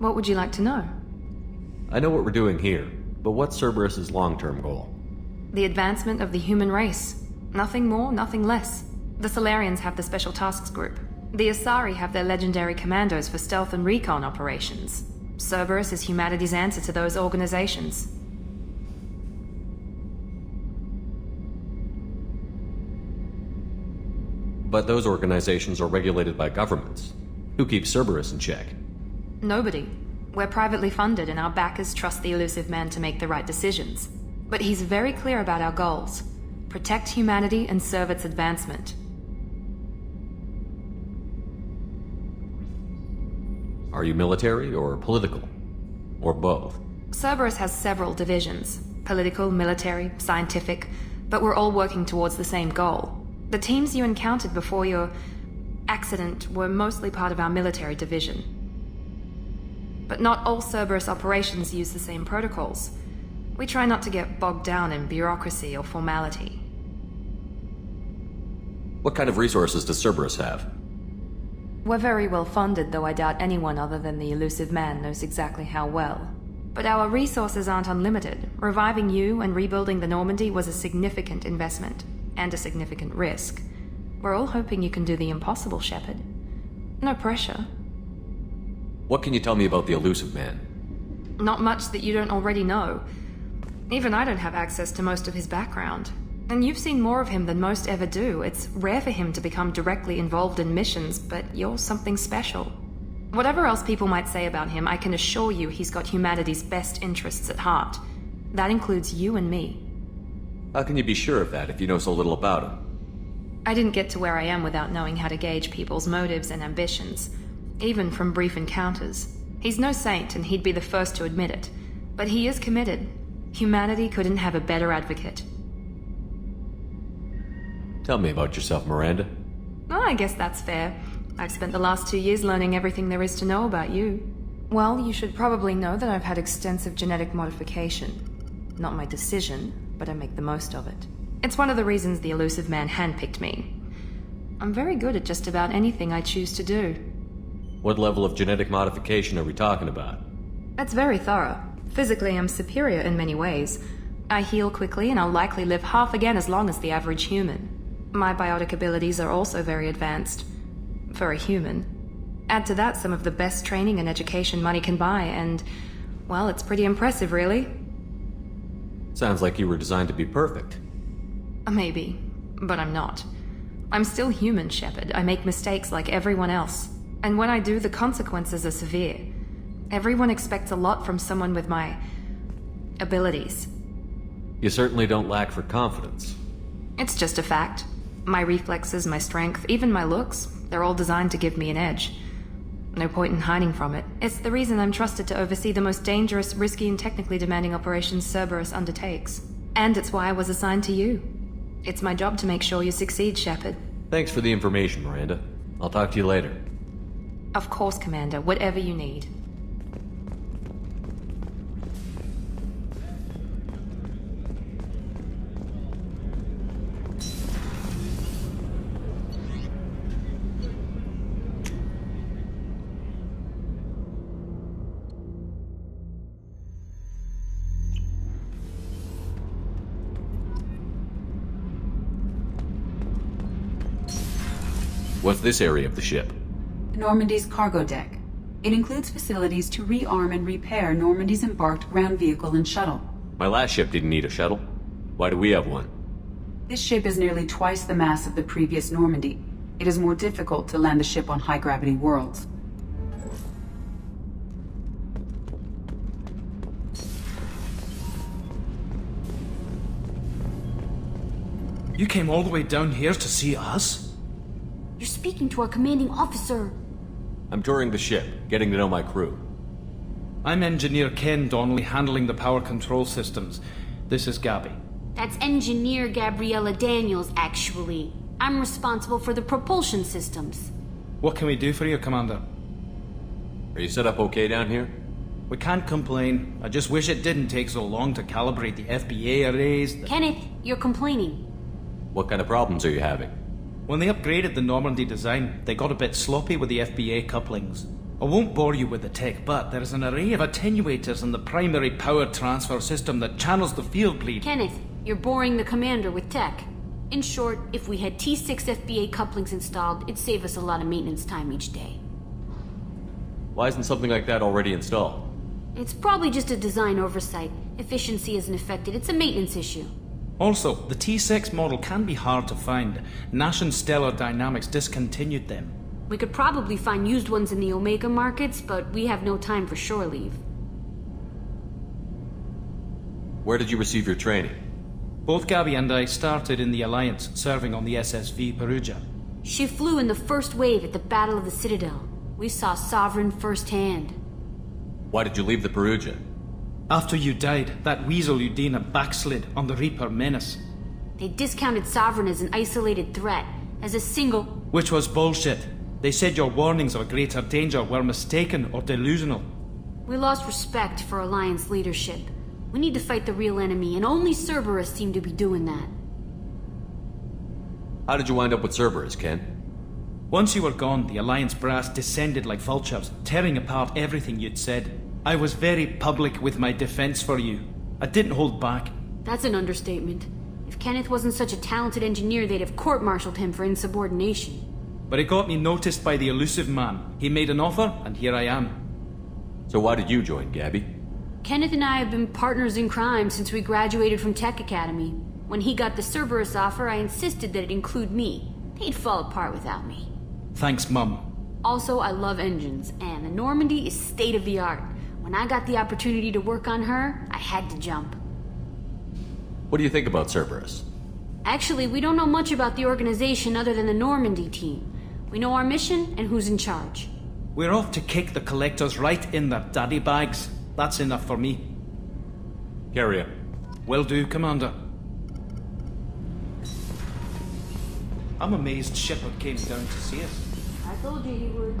What would you like to know? I know what we're doing here, but what's Cerberus's long-term goal? The advancement of the human race. Nothing more, nothing less. The Salarians have the Special Tasks Group. The Asari have their legendary commandos for stealth and recon operations. Cerberus is humanity's answer to those organizations. But those organizations are regulated by governments. Who keeps Cerberus in check? Nobody. We're privately funded and our backers trust the Illusive Man to make the right decisions. But he's very clear about our goals. Protect humanity and serve its advancement. Are you military or political? Or both? Cerberus has several divisions. Political, military, scientific, but we're all working towards the same goal. The teams you encountered before your accident were mostly part of our military division. But not all Cerberus operations use the same protocols. We try not to get bogged down in bureaucracy or formality. What kind of resources does Cerberus have? We're very well funded, though I doubt anyone other than the Illusive man knows exactly how well. But our resources aren't unlimited. Reviving you and rebuilding the Normandy was a significant investment and a significant risk. We're all hoping you can do the impossible, Shepard. No pressure. What can you tell me about the Illusive Man? Not much that you don't already know. Even I don't have access to most of his background. And you've seen more of him than most ever do. It's rare for him to become directly involved in missions, but you're something special. Whatever else people might say about him, I can assure you he's got humanity's best interests at heart. That includes you and me. How can you be sure of that if you know so little about him? I didn't get to where I am without knowing how to gauge people's motives and ambitions, even from brief encounters. He's no saint, and he'd be the first to admit it. But he is committed. Humanity couldn't have a better advocate. Tell me about yourself, Miranda. Oh, I guess that's fair. I've spent the last two years learning everything there is to know about you. Well, you should probably know that I've had extensive genetic modification. Not my decision, but I make the most of it. It's one of the reasons the Illusive Man handpicked me. I'm very good at just about anything I choose to do. What level of genetic modification are we talking about? That's very thorough. Physically, I'm superior in many ways. I heal quickly, and I'll likely live half again as long as the average human. My biotic abilities are also very advanced. For a human. Add to that some of the best training and education money can buy, and, well, it's pretty impressive, really. Sounds like you were designed to be perfect. Maybe, but I'm not. I'm still human, Shepard. I make mistakes like everyone else. And when I do, the consequences are severe. Everyone expects a lot from someone with my... abilities. You certainly don't lack for confidence. It's just a fact. My reflexes, my strength, even my looks, they're all designed to give me an edge. No point in hiding from it. It's the reason I'm trusted to oversee the most dangerous, risky, and technically demanding operations Cerberus undertakes. And it's why I was assigned to you. It's my job to make sure you succeed, Shepard. Thanks for the information, Miranda. I'll talk to you later. Of course, Commander. Whatever you need. What's this area of the ship? Normandy's cargo deck. It includes facilities to rearm and repair Normandy's embarked ground vehicle and shuttle. My last ship didn't need a shuttle. Why do we have one? This ship is nearly twice the mass of the previous Normandy. It is more difficult to land the ship on high-gravity worlds. You came all the way down here to see us? You're speaking to our commanding officer. I'm touring the ship, getting to know my crew. I'm Engineer Ken Donnelly, handling the power control systems. This is Gabby. That's Engineer Gabriella Daniels, actually. I'm responsible for the propulsion systems. What can we do for you, Commander? Are you set up okay down here? We can't complain. I just wish it didn't take so long to calibrate the FBA arrays. The... Kenneth, you're complaining. What kind of problems are you having? When they upgraded the Normandy design, they got a bit sloppy with the FBA couplings. I won't bore you with the tech, but there is an array of attenuators in the primary power transfer system that channels the field bleed. Kenneth, you're boring the commander with tech. In short, if we had T6 FBA couplings installed, it'd save us a lot of maintenance time each day. Why isn't something like that already installed? It's probably just a design oversight. Efficiency isn't affected, it's a maintenance issue. Also, the T6 model can be hard to find. Nash and Stellar Dynamics discontinued them. We could probably find used ones in the Omega markets, but we have no time for shore leave. Where did you receive your training? Both Gabby and I started in the Alliance, serving on the SSV Perugia. She flew in the first wave at the Battle of the Citadel. We saw Sovereign firsthand. Why did you leave the Perugia? After you died, that weasel Udina backslid on the Reaper Menace. They discounted Sovereign as an isolated threat, as a single. Which was bullshit. They said your warnings of a greater danger were mistaken or delusional. We lost respect for Alliance leadership. We need to fight the real enemy, and only Cerberus seemed to be doing that. How did you wind up with Cerberus, Ken? Once you were gone, the Alliance brass descended like vultures, tearing apart everything you'd said. I was very public with my defense for you. I didn't hold back. That's an understatement. If Kenneth wasn't such a talented engineer, they'd have court-martialed him for insubordination. But it got me noticed by the Illusive man. He made an offer, and here I am. So why did you join, Gabby? Kenneth and I have been partners in crime since we graduated from Tech Academy. When he got the Cerberus offer, I insisted that it include me. He'd fall apart without me. Thanks, Mum. Also, I love engines, and the Normandy is state of the art. When I got the opportunity to work on her, I had to jump. What do you think about Cerberus? Actually, we don't know much about the organization other than the Normandy team. We know our mission and who's in charge. We're off to kick the collectors right in their daddy bags. That's enough for me. Carrier. Will do, Commander. I'm amazed Shepard came down to see us. I told you he would.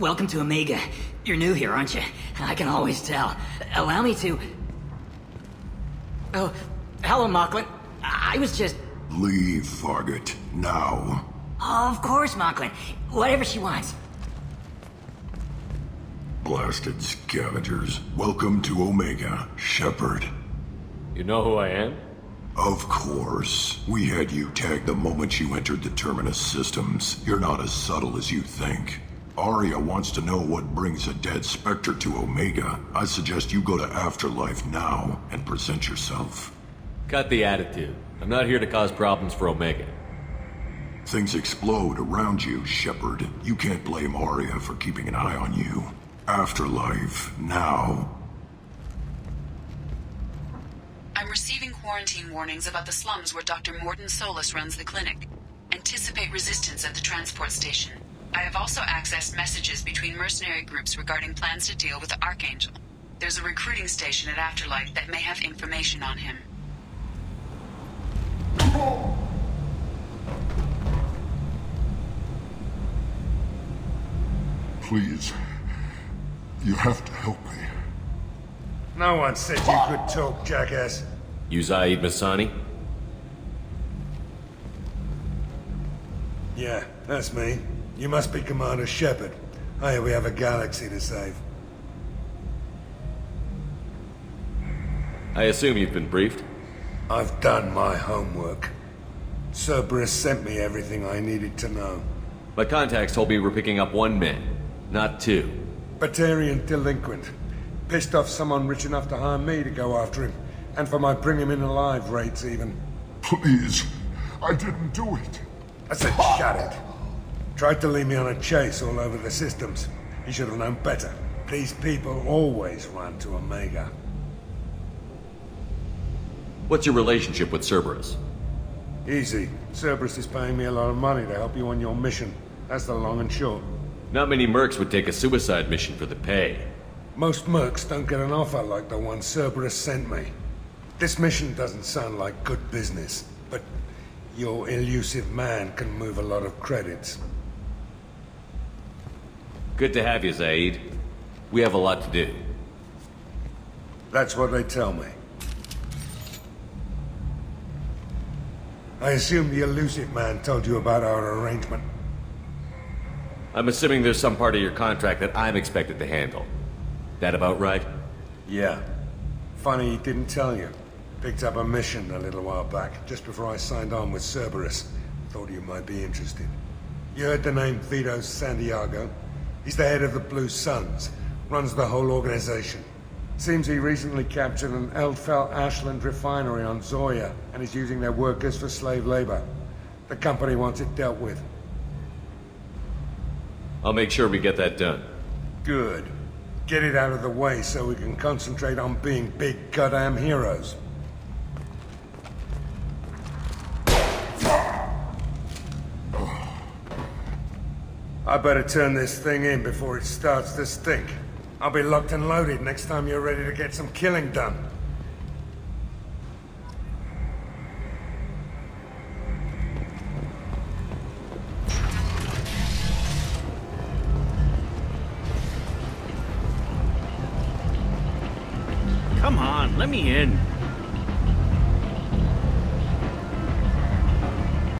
Welcome to Omega. You're new here, aren't you? I can always tell. Allow me to... Oh, hello, Mocklin. I was just... Leave, Fargate. Now. of course, Mocklin. Whatever she wants. Blasted scavengers. Welcome to Omega, Shepard. You know who I am? Of course. We had you tagged the moment you entered the Terminus systems. You're not as subtle as you think. Aria wants to know what brings a dead Spectre to Omega. I suggest you go to Afterlife now and present yourself. Cut the attitude. I'm not here to cause problems for Omega. Things explode around you, Shepard. You can't blame Aria for keeping an eye on you. Afterlife, now. I'm receiving quarantine warnings about the slums where Dr. Mordin Solus runs the clinic. Anticipate resistance at the transport station. I have also accessed messages between mercenary groups regarding plans to deal with the Archangel. There's a recruiting station at Afterlife that may have information on him. Please. You have to help me. No one said you could talk, jackass. You Zaeed Masani? Yeah, that's me. You must be Commander Shepard. Hey, we have a galaxy to save. I assume you've been briefed? I've done my homework. Cerberus sent me everything I needed to know. My contacts told me we're picking up one man, not two. Batarian delinquent. Pissed off someone rich enough to hire me to go after him. And for my bring him in alive rates, even. Please. I didn't do it. I said shut it. Tried to lead me on a chase all over the systems. He should have known better. These people always run to Omega. What's your relationship with Cerberus? Easy. Cerberus is paying me a lot of money to help you on your mission. That's the long and short. Not many mercs would take a suicide mission for the pay. Most mercs don't get an offer like the one Cerberus sent me. This mission doesn't sound like good business, but your Illusive man can move a lot of credits. Good to have you, Zaeed. We have a lot to do. That's what they tell me. I assume the Illusive man told you about our arrangement. I'm assuming there's some part of your contract that I'm expected to handle. That about right? Yeah. Funny he didn't tell you. Picked up a mission a little while back, just before I signed on with Cerberus. Thought you might be interested. You heard the name Vido Santiago? He's the head of the Blue Suns, runs the whole organization. Seems he recently captured an Eldfell Ashland refinery on Zorya and is using their workers for slave labor. The company wants it dealt with. I'll make sure we get that done. Good. Get it out of the way so we can concentrate on being big goddamn heroes. I better turn this thing in before it starts to stink. I'll be locked and loaded next time you're ready to get some killing done.